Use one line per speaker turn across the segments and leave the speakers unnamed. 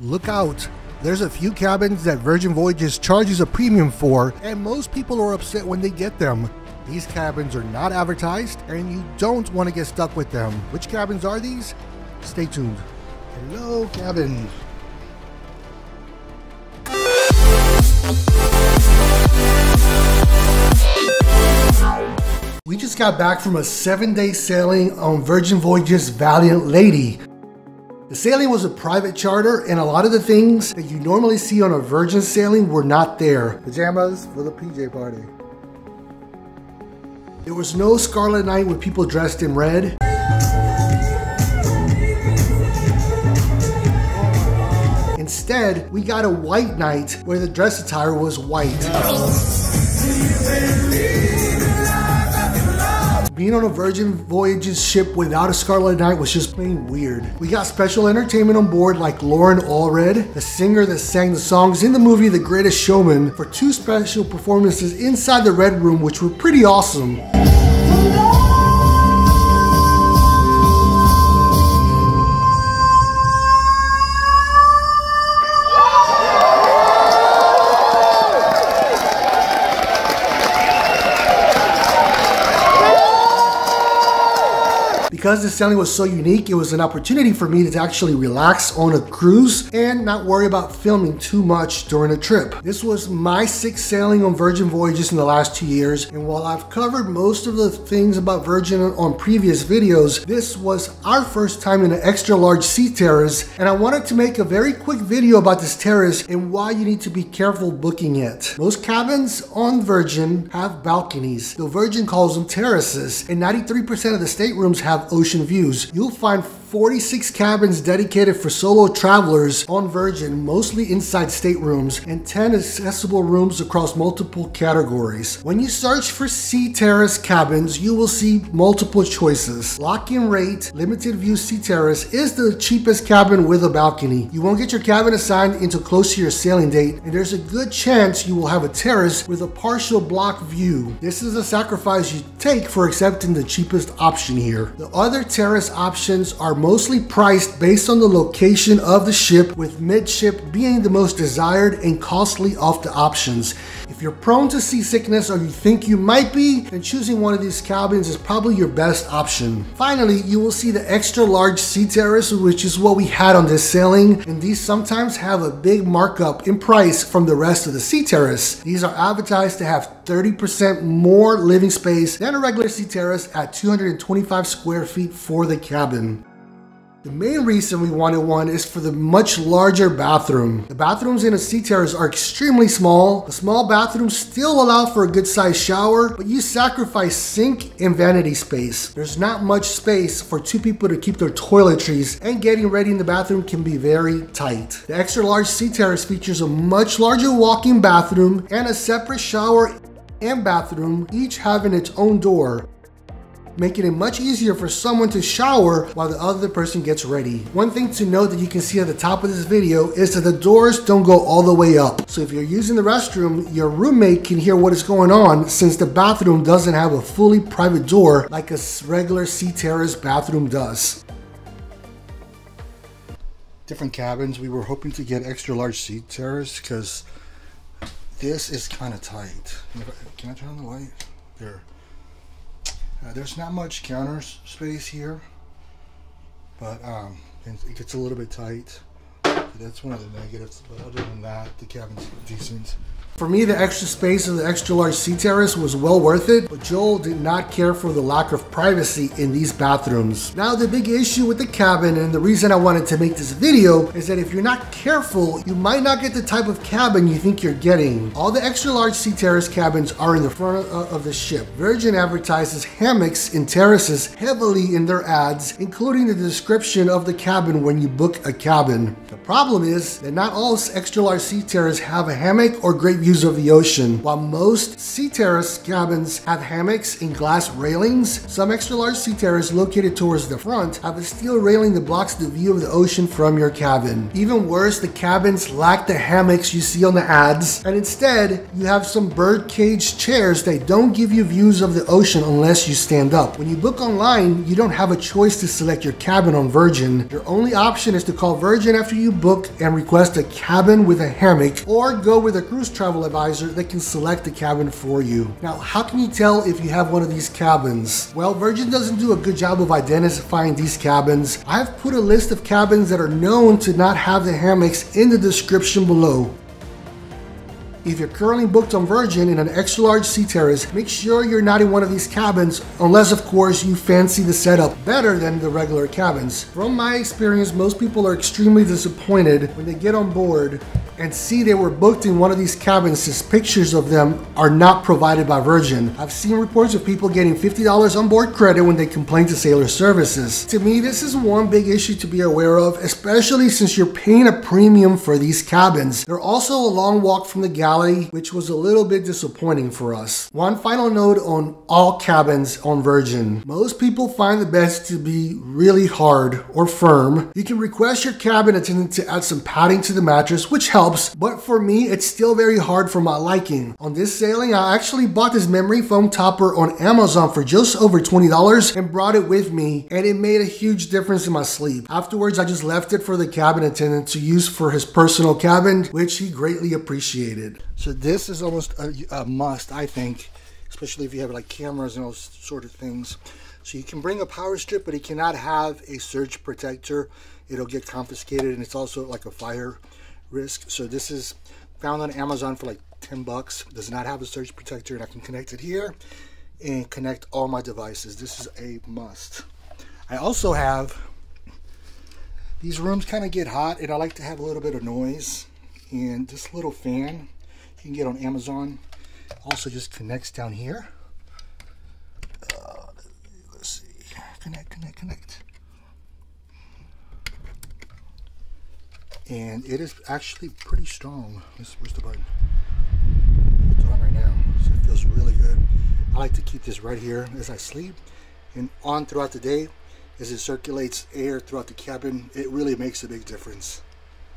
Look out! There's a few cabins that Virgin Voyages charges a premium for, and most people are upset when they get them. These cabins are not advertised, and you don't want to get stuck with them. Which cabins are these? Stay tuned. Hello, cabins. We just got back from a seven day sailing on Virgin Voyages Valiant Lady. The sailing was a private charter, and a lot of the things that you normally see on a Virgin sailing were not there. Pajamas for the PJ party. There was no Scarlet Night with people dressed in red. Instead, we got a white night where the dress attire was white. Being on a Virgin Voyages ship without a Scarlet Night was just plain weird. We got special entertainment on board like Lauren Allred, the singer that sang the songs in the movie The Greatest Showman, for two special performances inside the Red Room, which were pretty awesome. Because the sailing was so unique, it was an opportunity for me to actually relax on a cruise and not worry about filming too much during a trip. This was my sixth sailing on Virgin Voyages in the last two years, and while I've covered most of the things about Virgin on previous videos, this was our first time in an extra large sea terrace, and I wanted to make a very quick video about this terrace and why you need to be careful booking it. Most cabins on Virgin have balconies, though Virgin calls them terraces, and 93% of the staterooms have ocean views. You'll find 46 cabins dedicated for solo travelers on Virgin, mostly inside staterooms, and 10 accessible rooms across multiple categories. When you search for Sea Terrace cabins, you will see multiple choices. Lock-in rate, limited view Sea Terrace is the cheapest cabin with a balcony. You won't get your cabin assigned until close to your sailing date, and there's a good chance you will have a terrace with a partial block view. This is a sacrifice you take for accepting the cheapest option here. The other terrace options are mostly priced based on the location of the ship, with midship being the most desired and costly of the options. If you're prone to seasickness or you think you might be, then choosing one of these cabins is probably your best option. Finally, you will see the extra large sea terrace, which is what we had on this sailing, and these sometimes have a big markup in price from the rest of the sea terrace. These are advertised to have 30% more living space than a regular sea terrace at 225 square feet for the cabin. The main reason we wanted one is for the much larger bathroom. The bathrooms in a sea terrace are extremely small. The small bathrooms still allow for a good sized shower, but you sacrifice sink and vanity space. There's not much space for two people to keep their toiletries and getting ready in the bathroom can be very tight. The extra large sea terrace features a much larger walk-in bathroom and a separate shower and bathroom, each having its own door making it much easier for someone to shower while the other person gets ready. One thing to note that you can see at the top of this video is that the doors don't go all the way up. So if you're using the restroom, your roommate can hear what is going on since the bathroom doesn't have a fully private door like a regular sea terrace bathroom does different cabins. We were hoping to get extra large sea terrace because this is kind of tight. Can I turn on the light? There. Uh, there's not much counter space here, but um, it gets a little bit tight. So that's one of the negatives, but other than that, the cabin's decent. For me, the extra space of the extra large sea terrace was well worth it, but Joel did not care for the lack of privacy in these bathrooms. Now, the big issue with the cabin, and the reason I wanted to make this video, is that if you're not careful, you might not get the type of cabin you think you're getting. All the extra large sea terrace cabins are in the front of the ship. Virgin advertises hammocks in terraces heavily in their ads, including the description of the cabin when you book a cabin. The problem is that not all extra large sea terraces have a hammock or great view views of the ocean. While most sea terrace cabins have hammocks and glass railings, some extra large sea terraces located towards the front have a steel railing that blocks the view of the ocean from your cabin. Even worse, the cabins lack the hammocks you see on the ads, and instead, you have some bird cage chairs that don't give you views of the ocean unless you stand up. When you book online, you don't have a choice to select your cabin on Virgin. Your only option is to call Virgin after you book and request a cabin with a hammock or go with a cruise travel advisor that can select the cabin for you. Now, how can you tell if you have one of these cabins? Well, Virgin doesn't do a good job of identifying these cabins. I've put a list of cabins that are known to not have the hammocks in the description below. If you're currently booked on Virgin in an extra large sea terrace, make sure you're not in one of these cabins, unless of course you fancy the setup better than the regular cabins. From my experience, most people are extremely disappointed when they get on board and see they were booked in one of these cabins since pictures of them are not provided by Virgin. I've seen reports of people getting $50 on board credit when they complain to Sailor Services. To me, this is one big issue to be aware of, especially since you're paying a premium for these cabins. They're also a long walk from the galley, which was a little bit disappointing for us. One final note on all cabins on Virgin. Most people find the beds to be really hard or firm. You can request your cabin attendant to add some padding to the mattress, which helps helps, but for me, it's still very hard for my liking. On this sailing, I actually bought this memory foam topper on Amazon for just over $20 and brought it with me, and it made a huge difference in my sleep. Afterwards, I just left it for the cabin attendant to use for his personal cabin, which he greatly appreciated. So this is almost a, a must, I think, especially if you have like cameras and those sort of things. So you can bring a power strip, but it cannot have a surge protector. It'll get confiscated, and it's also like a fire risk. So this is found on Amazon for like 10 bucks. Does not have a surge protector and I can connect it here and connect all my devices. This is a must. I also have, these rooms kind of get hot and I like to have a little bit of noise. And this little fan you can get on Amazon also just connects down here. Uh, let's see, connect, connect, connect. And it is actually pretty strong. Let's, where's the button? It's on right now, so it feels really good. I like to keep this right here as I sleep and on throughout the day as it circulates air throughout the cabin. It really makes a big difference.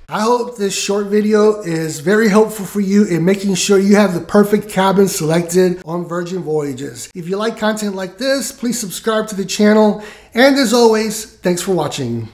I hope this short video is very helpful for you in making sure you have the perfect cabin selected on Virgin Voyages. If you like content like this, please subscribe to the channel. And as always, thanks for watching.